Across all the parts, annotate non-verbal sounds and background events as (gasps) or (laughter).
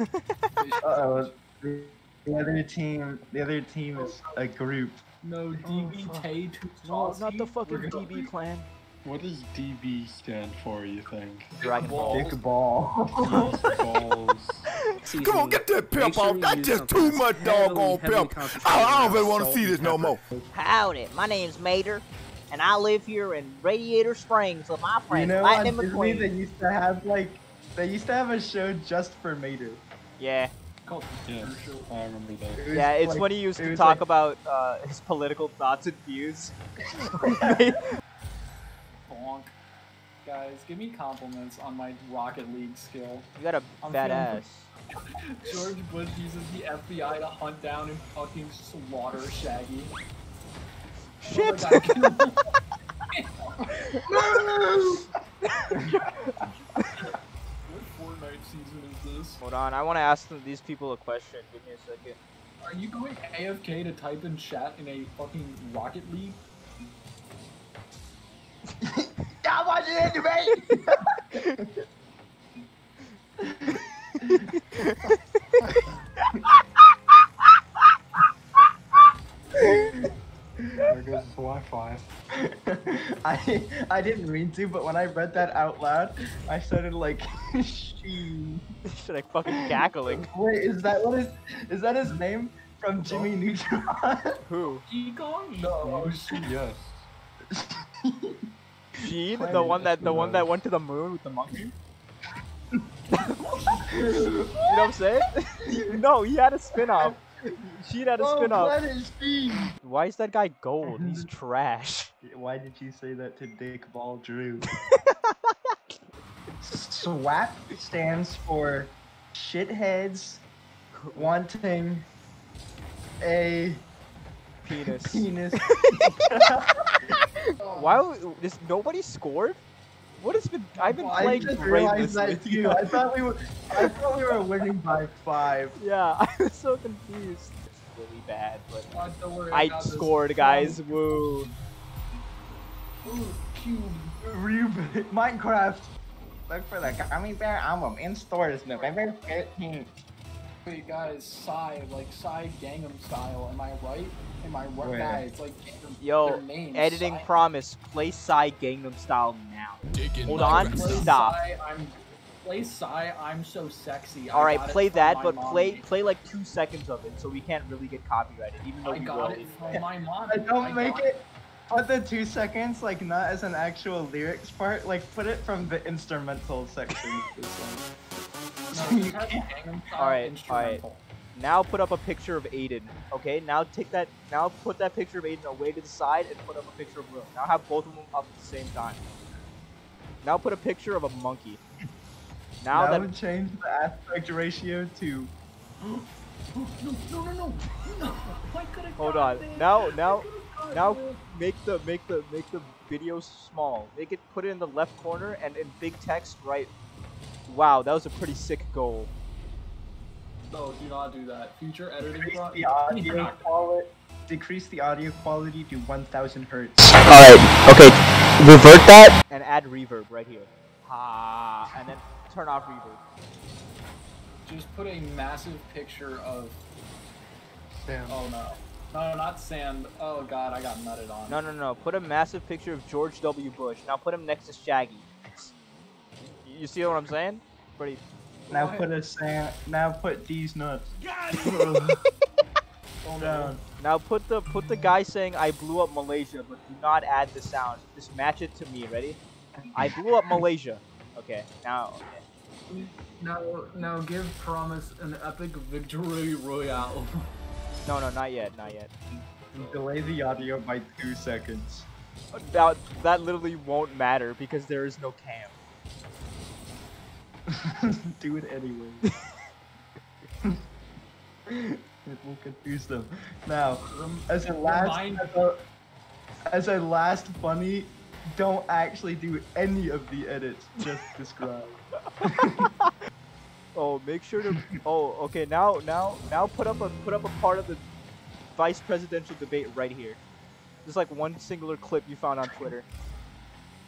Uh-oh. The the other team, the other team is a group. No, oh, DBK to No, not the fucking We're gonna- DB clan. What does DB stand for, you think? Dragon Ball. Dick ball. Balls. Come on, get that pimp off. That's just too much doggone pimp. I, I don't even want to see this no more. Howdy, my name's Mater, and I live here in Radiator Springs with my you friend know, on Lightning Disney McQueen. they used to have like, they used to have a show just for Mater. Yeah, Called Yes, I remember that. It yeah. It's like- when he used to talk like- about uh, his political thoughts and views. (laughs) Bonk. Guys, give me compliments on my Rocket League skill. you got a I'm fat feeling- (laughs) George Bush uses the FBI to hunt down and fucking slaughter Shaggy. Shit. what (laughs) Fortnite season is this? Hold on, I want to ask them, these people a question. Give me a second. Are you going AFK to type in chat in a fucking Rocket League? Stop watching anime! There goes. (laughs) I I didn't mean to, but when I read that out loud, I started like, sheen. Should I fucking cackling? (laughs) Wait, is that what is is that his name from Jimmy Neutron? (laughs) Who? G-Kong? No. Oh. Yes. Sheen, the one that the one that went to the moon with the monkey. you know what I'm saying? no, he had a spin-off. (laughs) Sheen had a oh, spin-off. Why is that guy gold? He's (laughs) trash. Why did you say that to Dick Ball Drew? (laughs) SWAP stands for shitheads wanting a Penis. penis. Why this nobody scored? What has been I've been I playing just realized that brainlessly. too. (laughs) I thought we were I thought we were winning by five. Yeah, (laughs) I was so confused. It's really bad, but oh, don't worry, I got this. scored, guys. Woo. Ooh, cube. Rube (laughs) Minecraft. Look for the Gummy Bear album in stores November 15th. Wait, guys, Psy, like Psy Gangnam Style. Am I right? Am I right? Where? Guys, like their, Yo, names, editing Psy. promise. Play Psy Gangnam Style now. Hold on. Play Stop. Psy, I'm play Psy. I'm so sexy. All right, play that, but mommy. play play like two seconds of it, so we can't really get copyrighted, even though I we got will. it from my (laughs) mom. I don't make it. Put the two seconds like not as an actual lyrics part. Like put it from the instrumental section. Of this one. No, just have Gangnam Alright, alright. Now put up a picture of Aiden. Okay, now take that. Now put that picture of Aiden away to the side and put up a picture of Will. Now have both of them up at the same time. Now put a picture of a monkey. Now (laughs) Now that change the aspect ratio to. (gasps) No, no, no, no, no! I could've hold on. this. Now now now this. make the make the make the video small. Make it put it in the left corner and in big text right. Wow, that was a pretty sick goal. No, do not do that. Future editing. Decrease the audio quality. Decrease the audio quality to 1000 hertz. Alright, okay. Revert that. And add reverb right here. Ah, and then turn off reverb. Just put a massive picture of. Sam. Oh no. No, no, not sand. Oh god, I got nutted on. No, no, no. Put a massive picture of George W. Bush. Now put him next to Shaggy. You- You see what I'm saying? Pretty. Now What? put a sand. Now put these nuts. Oh, no. down. Now put the put the guy saying I blew up Malaysia, but do not add the sound. Just match it to me. Ready? I blew up Malaysia. Okay. Now. Okay. Now, now give Promise an epic victory royale. No, no, not yet. Not yet. Delay the audio by two seconds. That that literally won't matter because there is no cam. (laughs) Do it anyway. (laughs) it will confuse them. Now, um, as a last, Remind- as a, as a last funny, don't actually do any of the edits. Just describe. (laughs) Oh, make sure to. Oh, okay. Now, now, now, put up a put up a part of the vice presidential debate right here. Just like one singular clip you found on Twitter.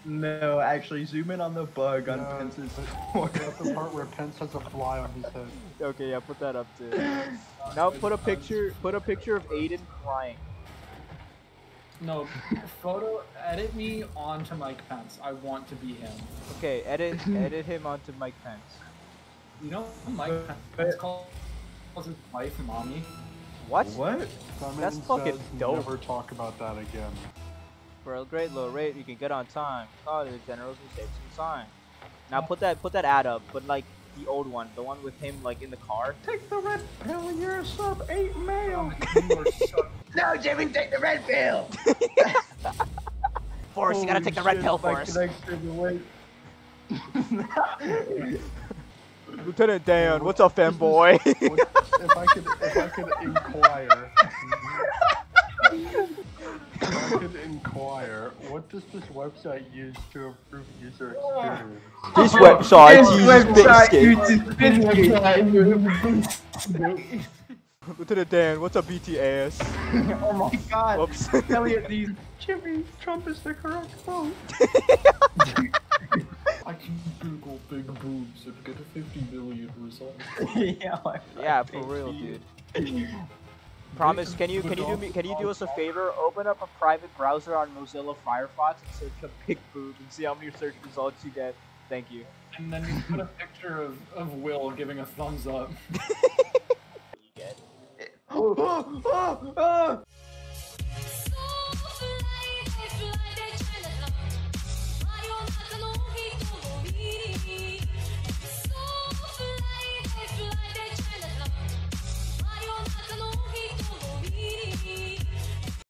No, actually, zoom in on the bug on No, Pence's but- That's (laughs) the part where Pence has a fly on his head. Okay, yeah, put that up too. (laughs) Now put a picture. Put a picture of Aiden crying. No, photo edit me onto Mike Pence. I want to be him. Okay, edit edit him onto Mike Pence. You know Mike Pence calls his wife mommy? What? What? That That's means fucking says dope. Never talk about that again. For a great low rate, you can get on time. Oh, the generals will save some time. Now put that put that ad up, but like the old one, the one with him like in the car. Take the red pill, you're a sub 8 male. Oh, you are so- (laughs) No, Jimmy, take the red pill! (laughs) Forrest, you gotta take the red pill, Forrest. Lieutenant Dan, what's up, fanboy? What, if I could, if I could inquire, if I could inquire, what does this website used to improve user experience? this website uses Biscuit. Lieutenant Dan, what's up, BTS? oh my god. Whoops. Elliot, (laughs) these Jimmy, Trump is the correct vote. (laughs) I can Google big boobs and get a 50 million result. (laughs) yeah, like, yeah, for real, dude. Promise, can you can you do me can you do us a favor? Open up a private browser on Mozilla Firefox and search up big boobs and see how many search results you get. Thank you. And then you put a picture of, of Will giving a thumbs up. You get. oh, oh, oh, oh.